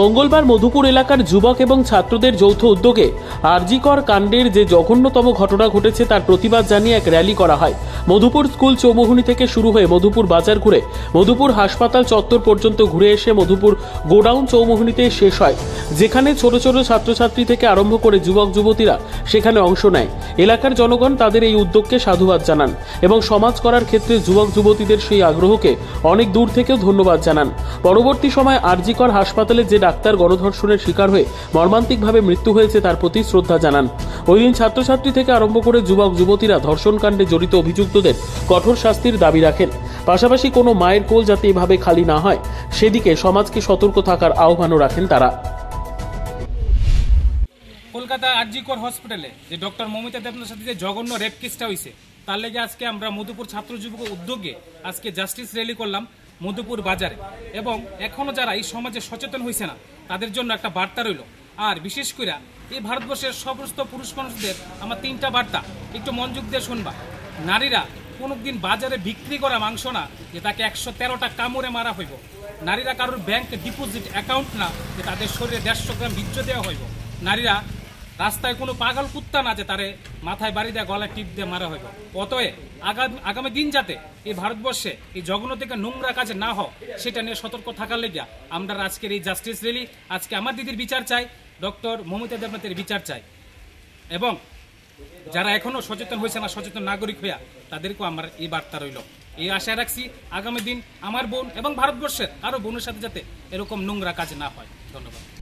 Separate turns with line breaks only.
মঙ্গলবার মধুপুর এলাকার যুবক এবং ছাত্রদের যৌথ উদ্যোগে আরজিকর কাণ্ডের যে জঘন্যতম ঘটনা ঘটেছে তার প্রতিবাদ জানিয়ে এক র্যালি করা হয়। মধুপুর স্কুল চৌমুহনী থেকে শুরু হয়ে মধুপুর বাজার ঘুরে মধুপুর হাসপাতাল চত্বর পর্যন্ত ঘুরে এসে মধুপুর গোডাউন চৌমুহনীতে শেষ হয়। যেখানে ছোট ছোট ছাত্রছাত্রী থেকে আরম্ভ করে যুবক যুবতীরা সেখানে অংশ নেয়। এলাকার জনগণ তাদের এই উদ্যোগকে সাধুবাদ জানান এবং সমাজ করার ক্ষেত্রে যুবক যুবতীদের সেই আগ্রহকে অনেক দূর থেকেও ধন্যবাদ জানান। পরবর্তী সময় আরজিকর হাসপাতালে যে ডাক্তার গণধর্ষণের শিকার হয়ে মর্মান্তিকভাবে মৃত্যু হয়েছে তার প্রতি শ্রদ্ধা জানান। ওই দিন ছাত্রছাত্রী থেকে আরম্ভ করে যুবক, যুবতীরা ধর্ষণকাণ্ডে জড়িত অভিযুক্তদের কঠোর শাস্তির দাবি রাখেন। পাশাপাশি কোনো মায়ের কোল যাতে এভাবে খালি না হয়, সেদিকে সমাজকে সতর্ক থাকার আহ্বানও রাখেন তারা।
কলকাতা আরজিকর হসপিটালে যে ডক্টর মমিতা দেবনার সাথে যে জঘন্য রেপ কেসটা হয়েছে তার লেগে আজকে আমরা মধুপুর ছাত্র যুবক উদ্যোগে আজকে জাস্টিস র্যালি করলাম। মধুপুর বাজারে। এবং এখনও যারা এই সমাজে সচেতন হয়েছে না, তাদের জন্য একটা বার্তা রইল। আর বিশেষ করে এই ভারতবর্ষের সমস্ত পুরুষ মানুষদের আমার তিনটা বার্তা। একটু মনোযোগ দিয়ে শুনবা। নারীরা কোনোদিন বাজারে বিক্রি করা মাংস না, যে তাকে একশো তেরোটা কামড়ে মারা হইব। নারীরা কারোর ব্যাংক ডিপোজিট অ্যাকাউন্ট না, যে তাদের শরীরে দেড়শো গ্রাম বীর্য দেওয়া হইব। নারীরা রাস্তায় কোনো পাগল কুত্তা না, যে তারে মাথায় বাড়ি দেওয়া গলায় টিপ দিয়ে মারা হইব অতএব আগামী আগামী দিন যাতে এই ভারতবর্ষে এই জঘন্য থেকে নোংরা কাজে না হোক, সেটা নিয়ে সতর্ক থাকার লেগিয়া আমরা আজকের এই জাস্টিস র্যালি আজকে আমার দিদির বিচার চাই ডক্টর মমিতা দেবনাথের বিচার চাই। এবং যারা এখনও সচেতন হয়েছে না, সচেতন নাগরিক হইয়া, তাদেরকেও আমার এই বার্তা রইল। এই আশা রাখছি আগামী দিন আমার বোন এবং ভারতবর্ষের আরও বোনের সাথে যাতে এরকম নোংরা কাজ না হয়। ধন্যবাদ।